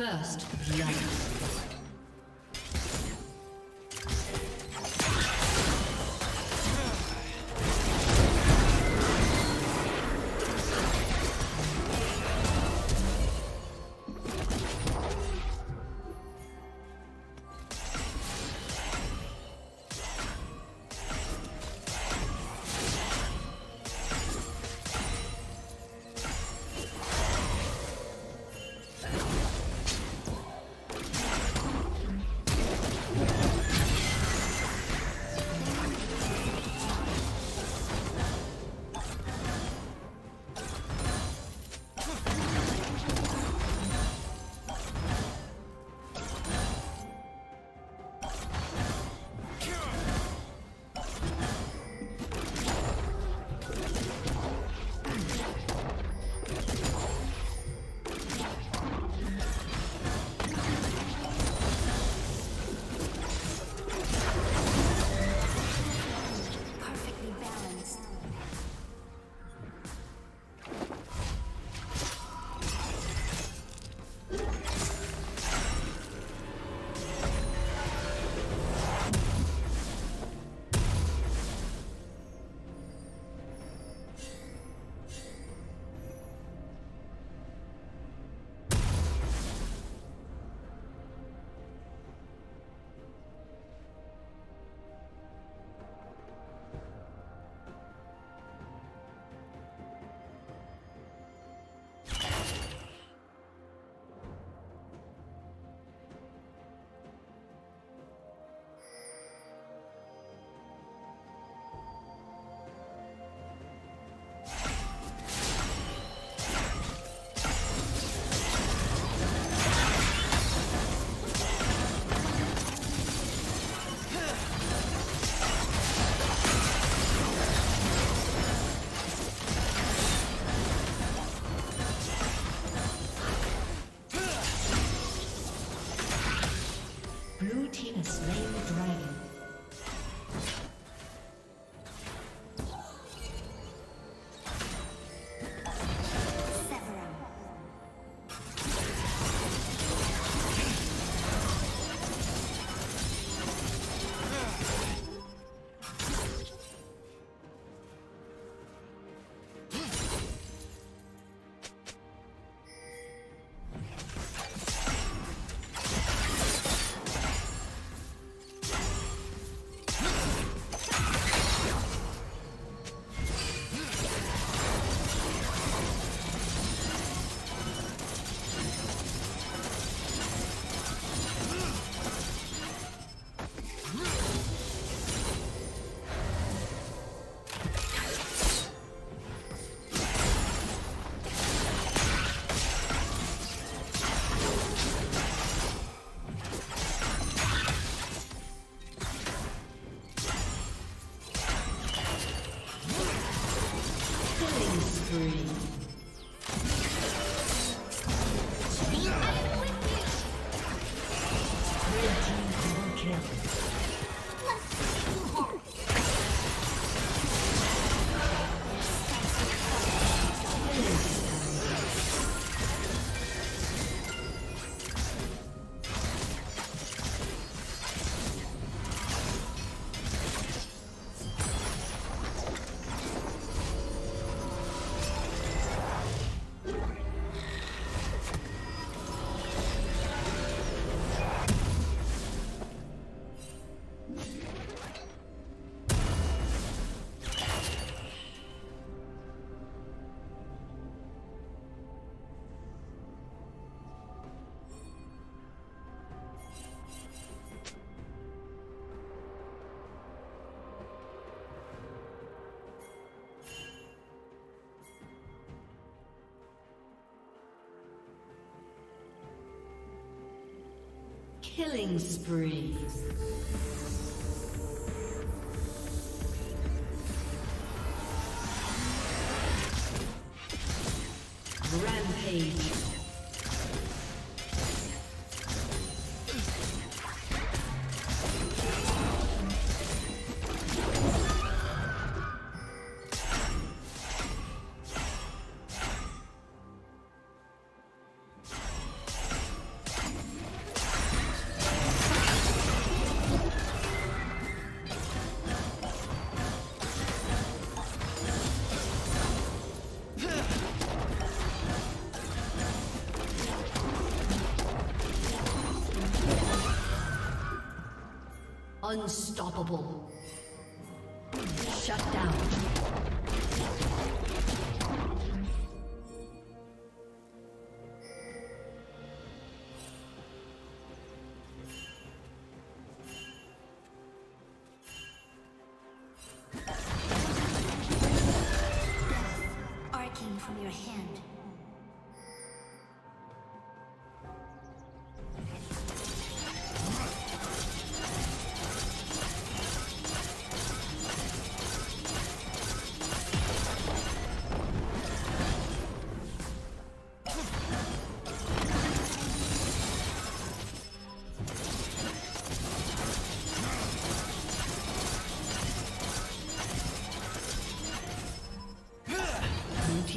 First blood. Killing spree. Unstoppable. Shut down. From your hand.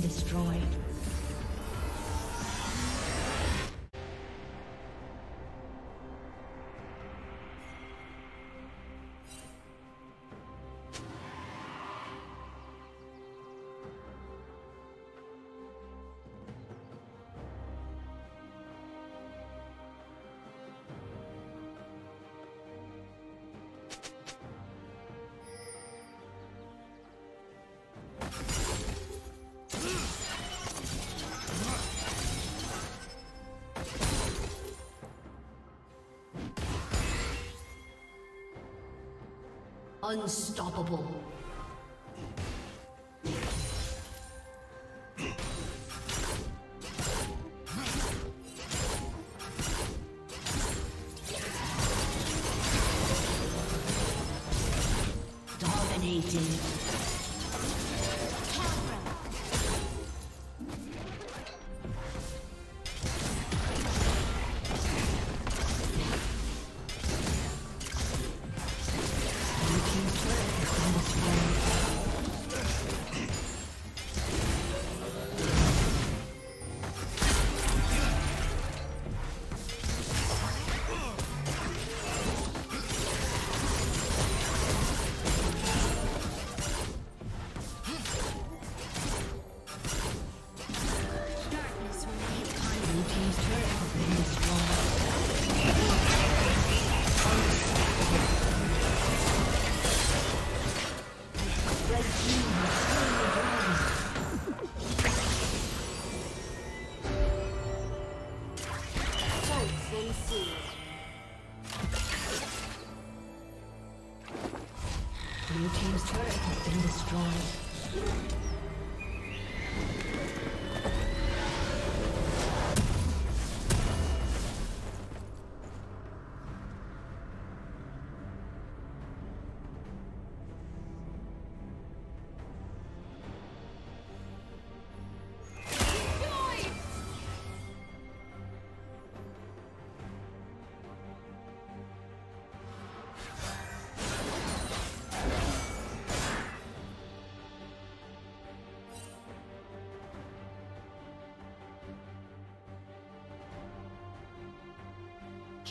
Destroyed. Unstoppable. Dominating.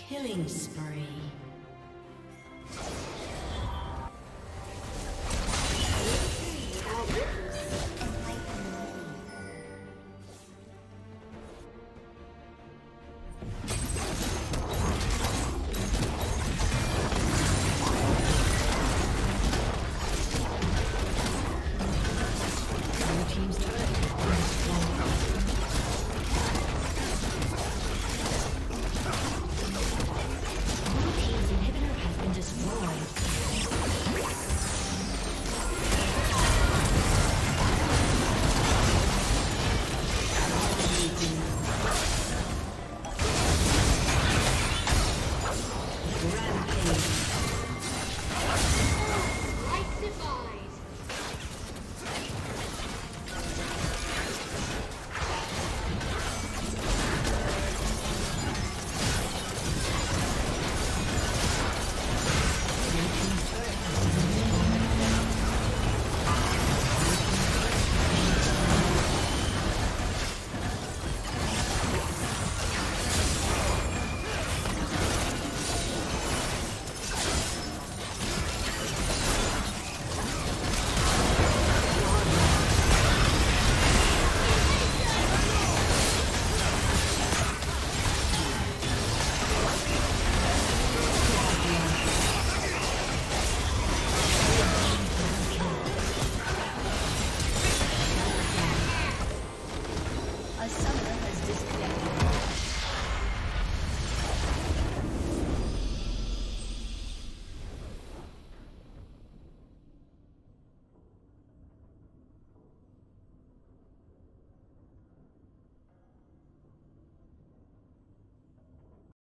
Killing spree.